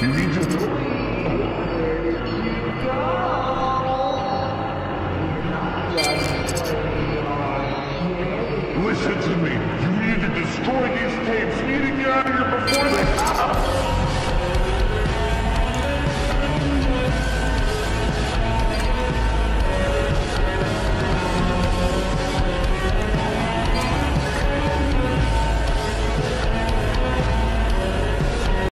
Listen to me. You need to destroy these tapes. You need to get out of here before the...